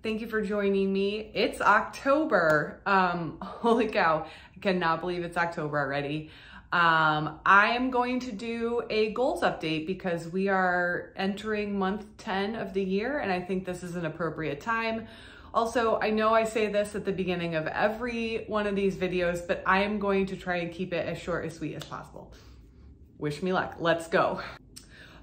Thank you for joining me. It's October. Um, holy cow, I cannot believe it's October already. Um, I am going to do a goals update because we are entering month 10 of the year and I think this is an appropriate time. Also, I know I say this at the beginning of every one of these videos, but I am going to try and keep it as short as sweet as possible. Wish me luck. Let's go.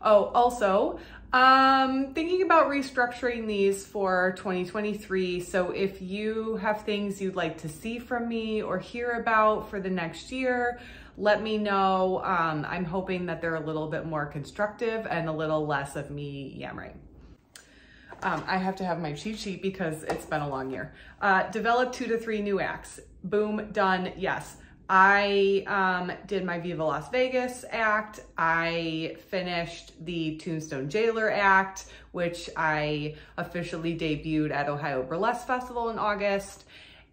Oh, also, um, thinking about restructuring these for 2023. So if you have things you'd like to see from me or hear about for the next year, let me know. Um, I'm hoping that they're a little bit more constructive and a little less of me yammering. Um, I have to have my cheat sheet because it's been a long year. Uh, develop two to three new acts. Boom, done, yes. I um, did my Viva Las Vegas act. I finished the Tombstone Jailer act, which I officially debuted at Ohio Burlesque Festival in August.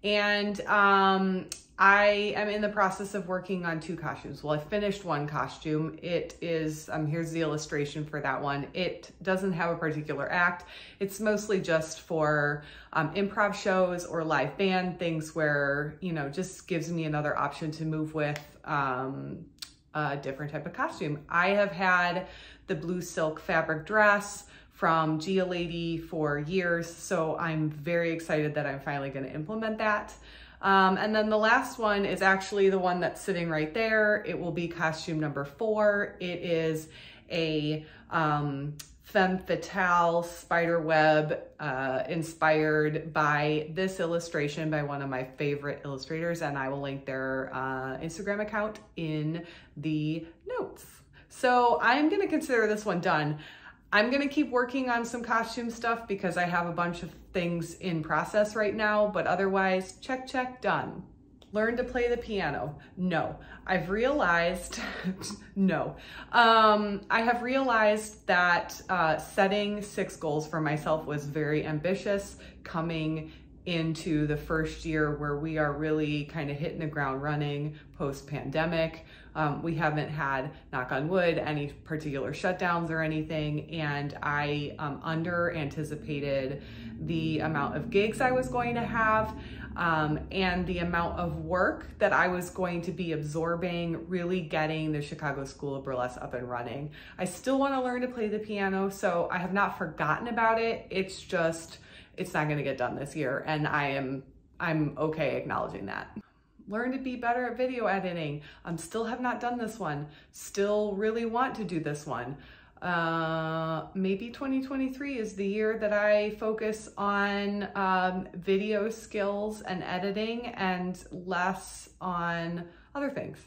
And um, I am in the process of working on two costumes. Well, I finished one costume. It is, um, here's the illustration for that one. It doesn't have a particular act. It's mostly just for um, improv shows or live band things where, you know, just gives me another option to move with um, a different type of costume. I have had the blue silk fabric dress from Gia Lady for years, so I'm very excited that I'm finally gonna implement that. Um, and then the last one is actually the one that's sitting right there. It will be costume number four. It is a um, femme fatale spider web uh, inspired by this illustration by one of my favorite illustrators and I will link their uh, Instagram account in the notes. So I'm gonna consider this one done. I'm gonna keep working on some costume stuff because I have a bunch of things in process right now, but otherwise, check, check, done. Learn to play the piano. No, I've realized, no. Um, I have realized that uh, setting six goals for myself was very ambitious coming into the first year where we are really kind of hitting the ground running post pandemic. Um, we haven't had, knock on wood, any particular shutdowns or anything. And I um, under anticipated the amount of gigs I was going to have um, and the amount of work that I was going to be absorbing, really getting the Chicago School of Burlesque up and running. I still want to learn to play the piano, so I have not forgotten about it. It's just, it's not going to get done this year. And I am, I'm okay acknowledging that learn to be better at video editing. Um, still have not done this one. Still really want to do this one. Uh, maybe 2023 is the year that I focus on um, video skills and editing and less on other things.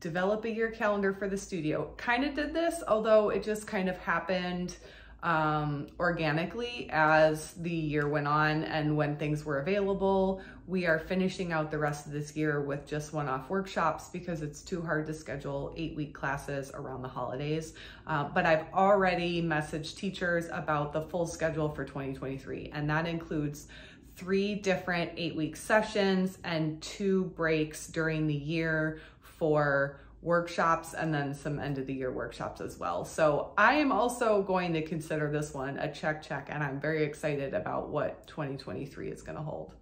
Develop a year calendar for the studio. Kind of did this, although it just kind of happened um, organically as the year went on and when things were available. We are finishing out the rest of this year with just one-off workshops because it's too hard to schedule eight-week classes around the holidays. Uh, but I've already messaged teachers about the full schedule for 2023, and that includes three different eight-week sessions and two breaks during the year for workshops and then some end of the year workshops as well. So I am also going to consider this one a check check and I'm very excited about what 2023 is gonna hold.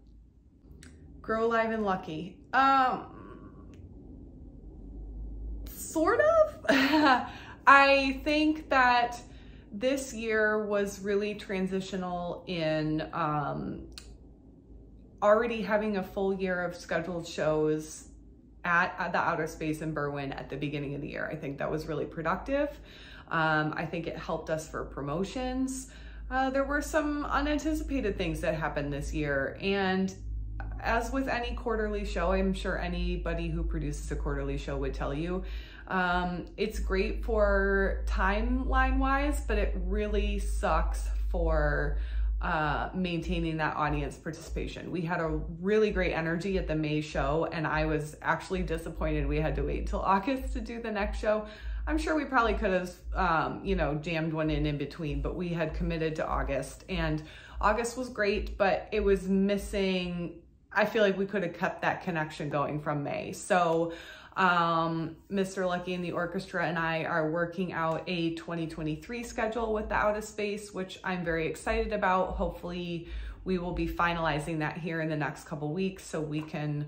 Grow Live and Lucky. Um, sort of. I think that this year was really transitional in um, already having a full year of scheduled shows at, at the Outta Space in Berwyn at the beginning of the year. I think that was really productive. Um, I think it helped us for promotions. Uh, there were some unanticipated things that happened this year. And as with any quarterly show, I'm sure anybody who produces a quarterly show would tell you, um, it's great for timeline wise, but it really sucks for uh, maintaining that audience participation. We had a really great energy at the May show, and I was actually disappointed we had to wait until August to do the next show. I'm sure we probably could have, um, you know, jammed one in in between, but we had committed to August, and August was great, but it was missing. I feel like we could have kept that connection going from May. So Um, Mr. Lucky and the orchestra and I are working out a 2023 schedule with the Outta Space, which I'm very excited about. Hopefully we will be finalizing that here in the next couple weeks so we can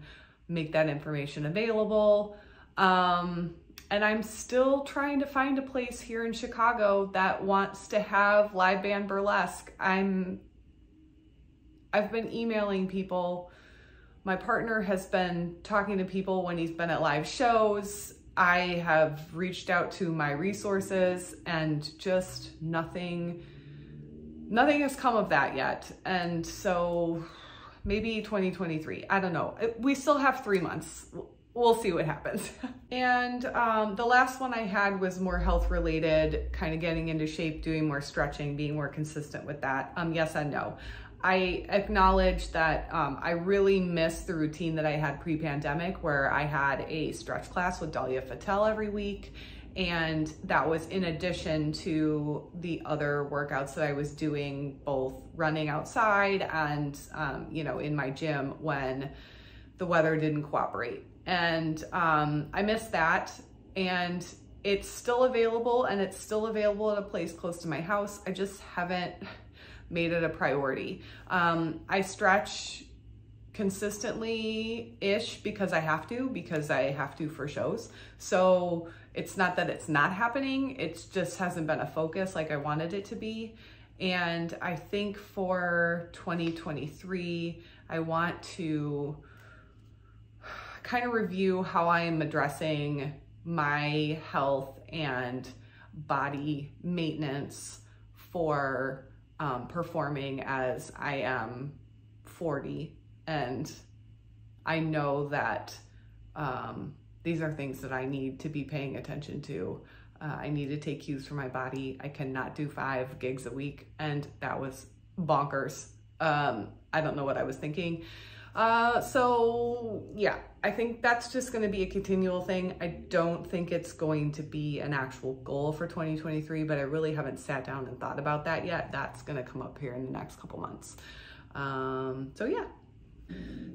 make that information available. Um, and I'm still trying to find a place here in Chicago that wants to have live band burlesque. I'm I've been emailing people. My partner has been talking to people when he's been at live shows. I have reached out to my resources and just nothing nothing has come of that yet. And so maybe 2023, I don't know. We still have 3 months we'll see what happens. and um, the last one I had was more health related, kind of getting into shape, doing more stretching, being more consistent with that. Um, yes and no. I acknowledge that um, I really missed the routine that I had pre-pandemic where I had a stretch class with Dahlia Fatale every week. And that was in addition to the other workouts that I was doing, both running outside and, um, you know, in my gym when the weather didn't cooperate and um, I missed that. And it's still available and it's still available at a place close to my house. I just haven't made it a priority. Um, I stretch consistently-ish because I have to, because I have to for shows. So it's not that it's not happening, it just hasn't been a focus like I wanted it to be. And I think for 2023, I want to kind of review how I am addressing my health and body maintenance for um, performing as I am 40. And I know that um, these are things that I need to be paying attention to. Uh, I need to take cues from my body. I cannot do five gigs a week. And that was bonkers. Um, I don't know what I was thinking. Uh, so yeah, I think that's just going to be a continual thing. I don't think it's going to be an actual goal for 2023, but I really haven't sat down and thought about that yet. That's going to come up here in the next couple months. Um, so yeah.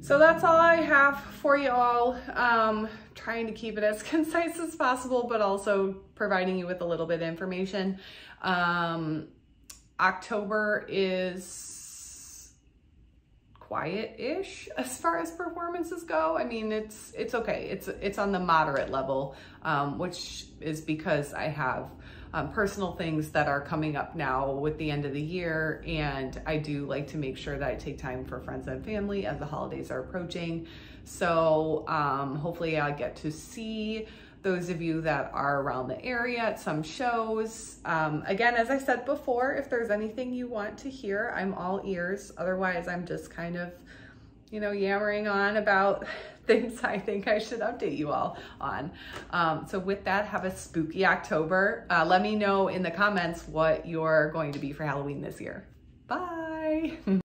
So that's all I have for you all. Um, trying to keep it as concise as possible, but also providing you with a little bit of information. Um, October is quiet-ish as far as performances go. I mean, it's it's okay. It's it's on the moderate level, um, which is because I have um, personal things that are coming up now with the end of the year, and I do like to make sure that I take time for friends and family as the holidays are approaching. So um, hopefully I get to see those of you that are around the area at some shows. Um, again, as I said before, if there's anything you want to hear, I'm all ears. Otherwise, I'm just kind of, you know, yammering on about things I think I should update you all on. Um, so with that, have a spooky October. Uh, let me know in the comments what you're going to be for Halloween this year. Bye.